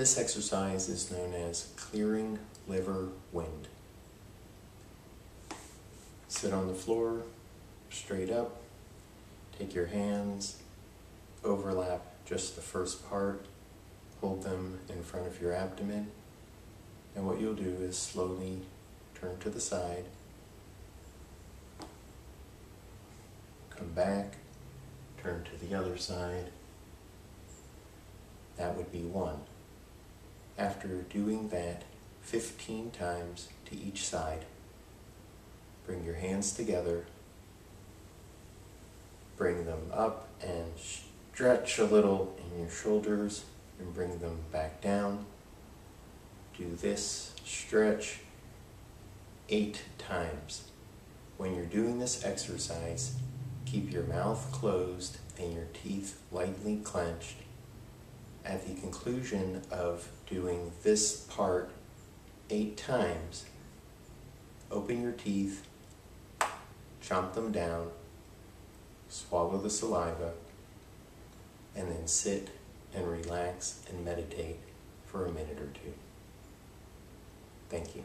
This exercise is known as clearing liver wind. Sit on the floor, straight up, take your hands, overlap just the first part, hold them in front of your abdomen, and what you'll do is slowly turn to the side, come back, turn to the other side. That would be one. After doing that 15 times to each side, bring your hands together, bring them up and stretch a little in your shoulders and bring them back down. Do this stretch eight times. When you're doing this exercise, keep your mouth closed and your teeth lightly clenched. At the conclusion of doing this part eight times, open your teeth, chomp them down, swallow the saliva, and then sit and relax and meditate for a minute or two. Thank you.